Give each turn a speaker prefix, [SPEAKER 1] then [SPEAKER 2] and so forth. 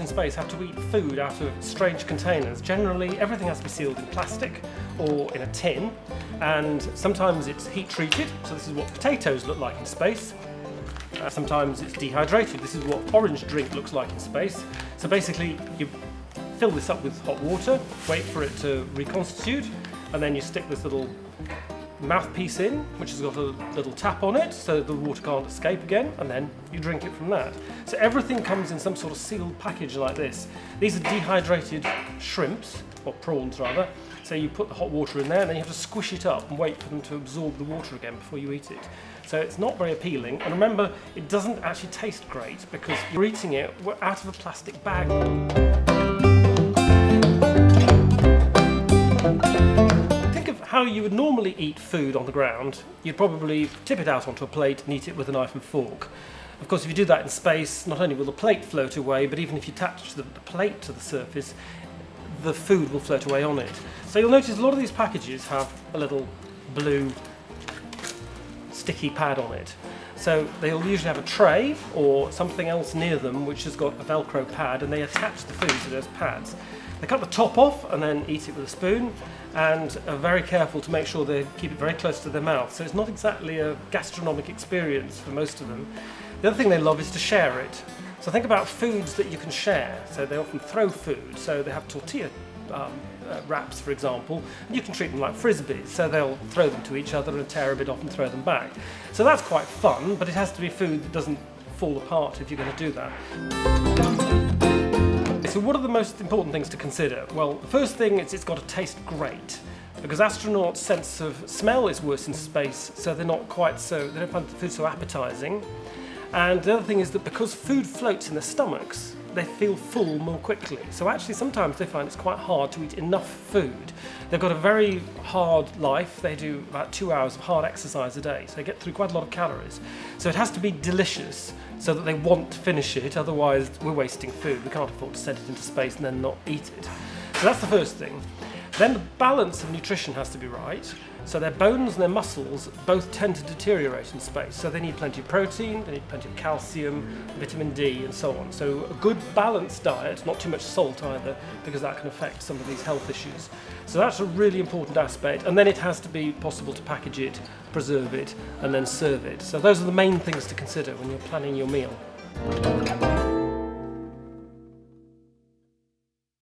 [SPEAKER 1] in space have to eat food out of strange containers. Generally, everything has to be sealed in plastic or in a tin, and sometimes it's heat treated, so this is what potatoes look like in space. Uh, sometimes it's dehydrated. This is what orange drink looks like in space. So basically, you fill this up with hot water, wait for it to reconstitute, and then you stick this little mouthpiece in, which has got a little tap on it so the water can't escape again, and then you drink it from that. So everything comes in some sort of sealed package like this. These are dehydrated shrimps, or prawns rather, so you put the hot water in there and then you have to squish it up and wait for them to absorb the water again before you eat it. So it's not very appealing, and remember, it doesn't actually taste great because you're eating it out of a plastic bag. How you would normally eat food on the ground, you'd probably tip it out onto a plate and eat it with a knife and fork. Of course, if you do that in space, not only will the plate float away, but even if you attach the, the plate to the surface, the food will float away on it. So you'll notice a lot of these packages have a little blue sticky pad on it. So they'll usually have a tray or something else near them which has got a velcro pad and they attach the food to those pads. They cut the top off and then eat it with a spoon and are very careful to make sure they keep it very close to their mouth. So it's not exactly a gastronomic experience for most of them. The other thing they love is to share it. So think about foods that you can share. So they often throw food. So they have tortilla um, uh, wraps, for example, and you can treat them like frisbees. So they'll throw them to each other and tear a bit off and throw them back. So that's quite fun, but it has to be food that doesn't fall apart if you're going to do that. So what are the most important things to consider? Well, the first thing is it's got to taste great because astronauts' sense of smell is worse in space, so they're not quite so, they don't find the food so appetizing. And the other thing is that because food floats in their stomachs, they feel full more quickly. So actually sometimes they find it's quite hard to eat enough food. They've got a very hard life. They do about two hours of hard exercise a day. So they get through quite a lot of calories. So it has to be delicious so that they want to finish it. Otherwise we're wasting food. We can't afford to send it into space and then not eat it. So that's the first thing. Then the balance of nutrition has to be right. So their bones and their muscles both tend to deteriorate in space. So they need plenty of protein, they need plenty of calcium, vitamin D, and so on. So a good balanced diet, not too much salt either, because that can affect some of these health issues. So that's a really important aspect. And then it has to be possible to package it, preserve it, and then serve it. So those are the main things to consider when you're planning your meal.